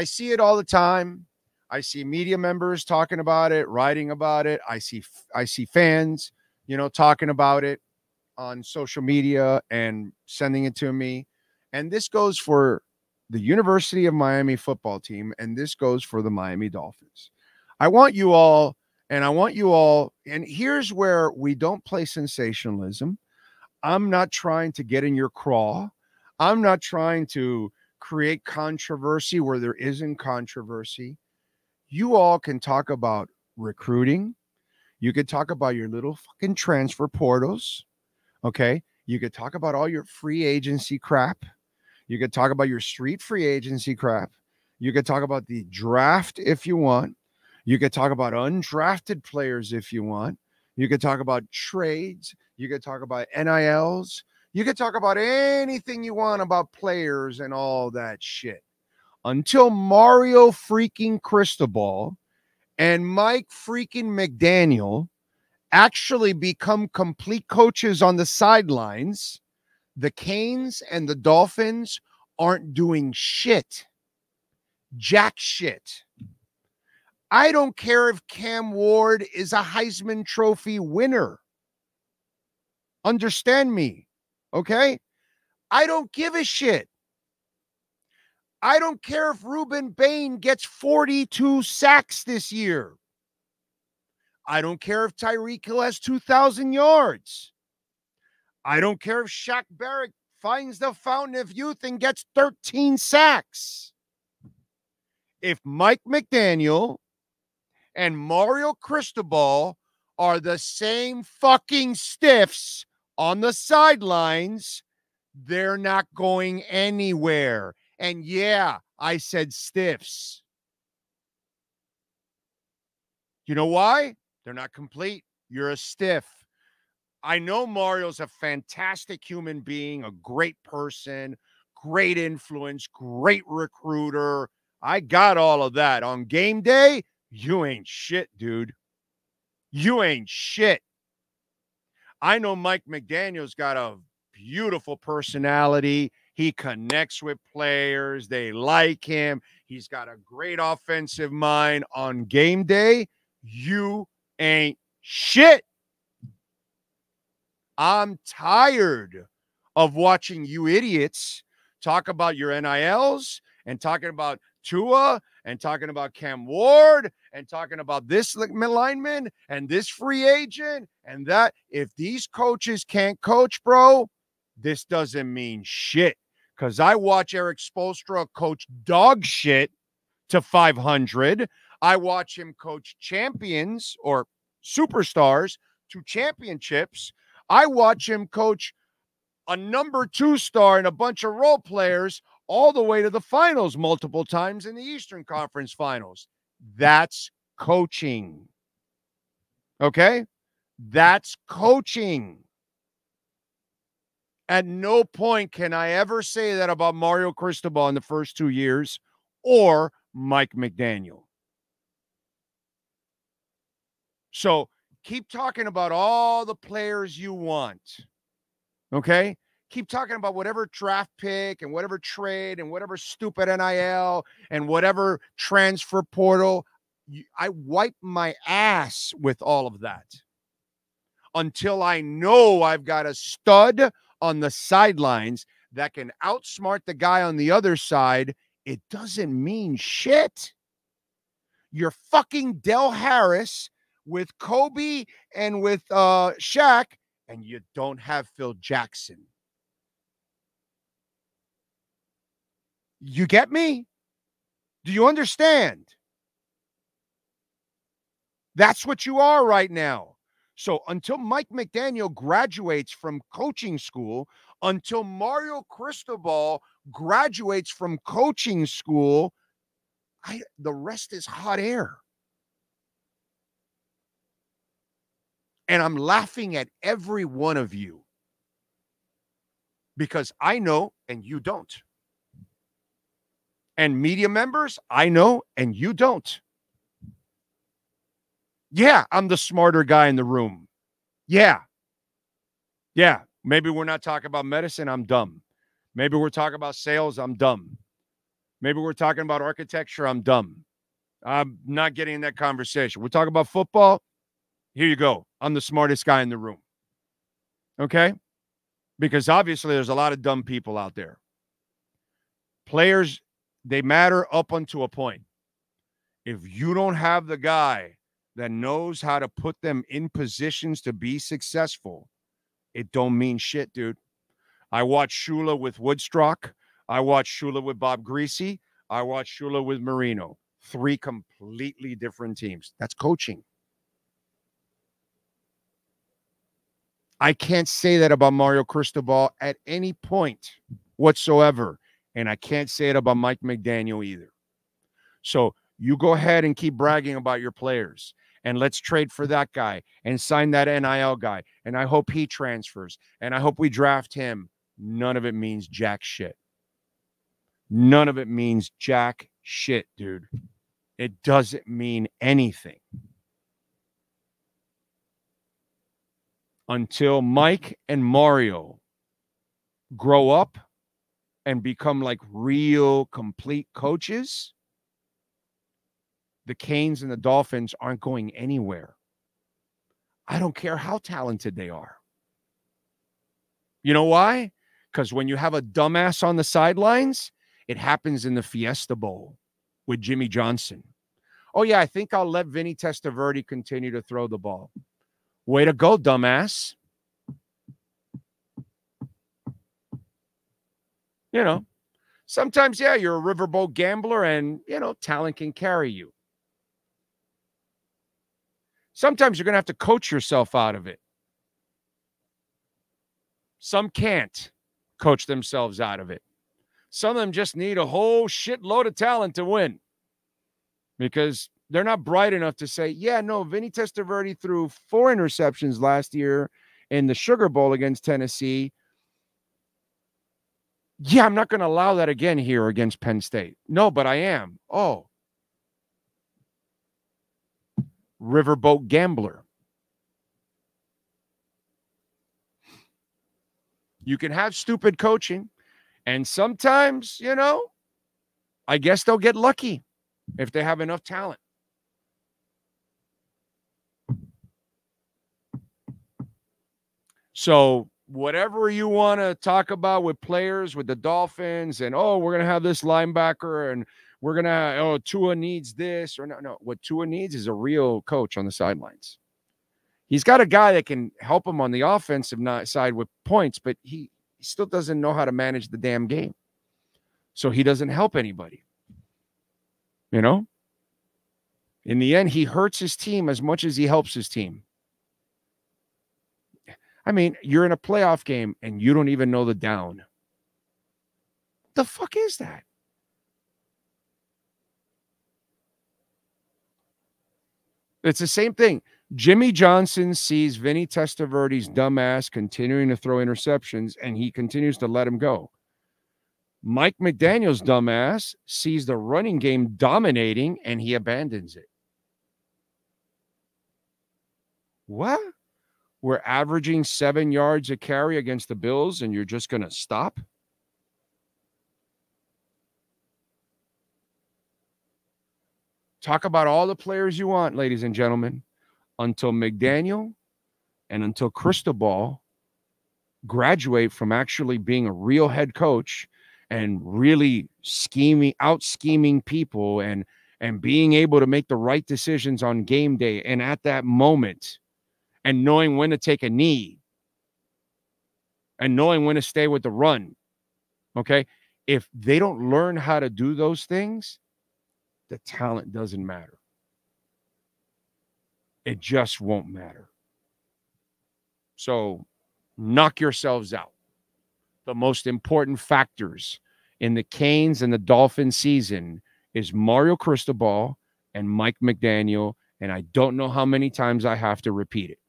I see it all the time. I see media members talking about it, writing about it. I see I see fans, you know, talking about it on social media and sending it to me. And this goes for the University of Miami football team and this goes for the Miami Dolphins. I want you all and I want you all and here's where we don't play sensationalism. I'm not trying to get in your craw. I'm not trying to create controversy where there isn't controversy you all can talk about recruiting. You could talk about your little fucking transfer portals. Okay. You could talk about all your free agency crap. You could talk about your street free agency crap. You could talk about the draft if you want. You could talk about undrafted players if you want. You could talk about trades. You could talk about NILs. You can talk about anything you want about players and all that shit until Mario freaking Cristobal and Mike freaking McDaniel actually become complete coaches on the sidelines, the Canes and the Dolphins aren't doing shit. Jack shit. I don't care if Cam Ward is a Heisman Trophy winner. Understand me, okay? I don't give a shit. I don't care if Rueben Bain gets 42 sacks this year. I don't care if Tyreek Hill has 2,000 yards. I don't care if Shaq Barrett finds the fountain of youth and gets 13 sacks. If Mike McDaniel and Mario Cristobal are the same fucking stiffs on the sidelines, they're not going anywhere. And yeah, I said stiffs. You know why? They're not complete. You're a stiff. I know Mario's a fantastic human being, a great person, great influence, great recruiter. I got all of that. On game day, you ain't shit, dude. You ain't shit. I know Mike McDaniel's got a beautiful personality. He connects with players. They like him. He's got a great offensive mind. On game day, you ain't shit. I'm tired of watching you idiots talk about your NILs and talking about Tua and talking about Cam Ward and talking about this lineman and this free agent and that. If these coaches can't coach, bro, this doesn't mean shit because I watch Erik Spoelstra coach dog shit to 500. I watch him coach champions or superstars to championships. I watch him coach a number two star and a bunch of role players all the way to the finals multiple times in the Eastern Conference finals. That's coaching. Okay? That's coaching. At no point can I ever say that about Mario Cristobal in the first two years or Mike McDaniel. So keep talking about all the players you want. Okay. Keep talking about whatever draft pick and whatever trade and whatever stupid NIL and whatever transfer portal. I wipe my ass with all of that until I know I've got a stud on the sidelines that can outsmart the guy on the other side, it doesn't mean shit. You're fucking Del Harris with Kobe and with uh Shaq, and you don't have Phil Jackson. You get me? Do you understand? That's what you are right now. So until Mike McDaniel graduates from coaching school, until Mario Cristobal graduates from coaching school, I, the rest is hot air. And I'm laughing at every one of you because I know and you don't. And media members, I know and you don't. Yeah, I'm the smarter guy in the room. Yeah. Yeah. Maybe we're not talking about medicine. I'm dumb. Maybe we're talking about sales. I'm dumb. Maybe we're talking about architecture. I'm dumb. I'm not getting in that conversation. We're talking about football. Here you go. I'm the smartest guy in the room. Okay? Because obviously there's a lot of dumb people out there. Players, they matter up until a point. If you don't have the guy that knows how to put them in positions to be successful, it don't mean shit, dude. I watched Shula with WoodStrock. I watched Shula with Bob Griese. I watched Shula with Marino. Three completely different teams. That's coaching. I can't say that about Mario Cristobal at any point whatsoever. And I can't say it about Mike McDaniel either. So you go ahead and keep bragging about your players and let's trade for that guy and sign that NIL guy. And I hope he transfers and I hope we draft him. None of it means jack shit. None of it means jack shit, dude. It doesn't mean anything. Until Mike and Mario grow up and become like real complete coaches, the Canes and the Dolphins aren't going anywhere. I don't care how talented they are. You know why? Because when you have a dumbass on the sidelines, it happens in the Fiesta Bowl with Jimmy Johnson. Oh, yeah, I think I'll let Vinny Testaverde continue to throw the ball. Way to go, dumbass. You know, sometimes, yeah, you're a riverboat gambler and, you know, talent can carry you. Sometimes you're going to have to coach yourself out of it. Some can't coach themselves out of it. Some of them just need a whole shitload of talent to win because they're not bright enough to say, yeah, no, Vinny Testaverde threw four interceptions last year in the Sugar Bowl against Tennessee. Yeah, I'm not going to allow that again here against Penn State. No, but I am. Oh. Riverboat gambler. You can have stupid coaching, and sometimes, you know, I guess they'll get lucky if they have enough talent. So, whatever you want to talk about with players, with the Dolphins, and oh, we're to have this linebacker and we're to, oh, Tua needs this or no, no. What Tua needs is a real coach on the sidelines. He's got a guy that can help him on the offensive side with points, but he, he still doesn't know how to manage the damn game. So he doesn't help anybody. You know? In the end, he hurts his team as much as he helps his team. I mean, you're in a playoff game and you don't even know the down. The fuck is that? It's the same thing. Jimmy Johnson sees Vinny Testaverde's dumbass continuing to throw interceptions and he continues to let him go. Mike McDaniel's dumbass sees the running game dominating and he abandons it. What? We're averaging seven yards a carry against the Bills and you're just going to stop? Talk about all the players you want, ladies and gentlemen, until McDaniel and until Cristobal graduate from actually being a real head coach and really scheming out scheming people and and being able to make the right decisions on game day and at that moment and knowing when to take a knee and knowing when to stay with the run okay if they don't learn how to do those things the talent doesn't matter it just won't matter so knock yourselves out the most important factors in the Canes and the Dolphins season is Mario Cristobal and Mike McDaniel. And I don't know how many times I have to repeat it.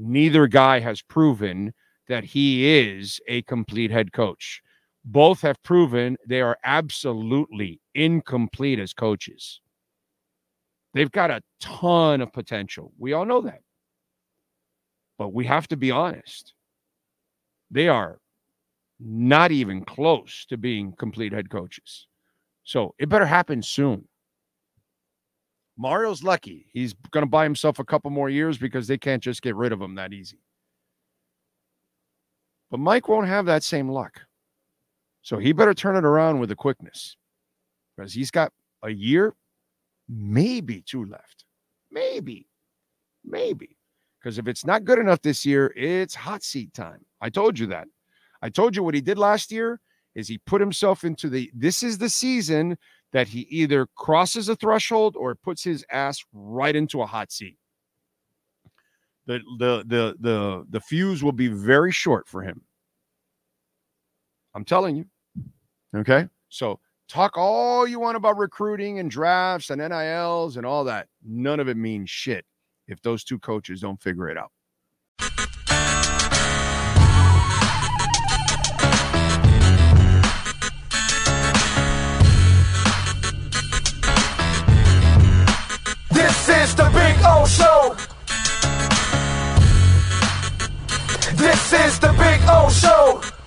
Neither guy has proven that he is a complete head coach. Both have proven they are absolutely incomplete as coaches. They've got a ton of potential. We all know that. But we have to be honest. They are not even close to being complete head coaches. So it better happen soon. Mario's lucky. He's going to buy himself a couple more years because they can't just get rid of him that easy. But Mike won't have that same luck. So he better turn it around with the quickness because he's got a year, maybe two left. Maybe, maybe. Because if it's not good enough this year, it's hot seat time. I told you that. I told you what he did last year is he put himself into the this is the season that he either crosses a threshold or puts his ass right into a hot seat. The the the the the fuse will be very short for him. I'm telling you. Okay? So talk all you want about recruiting and drafts and NILs and all that. None of it means shit if those two coaches don't figure it out. O Show. This is the Big O Show.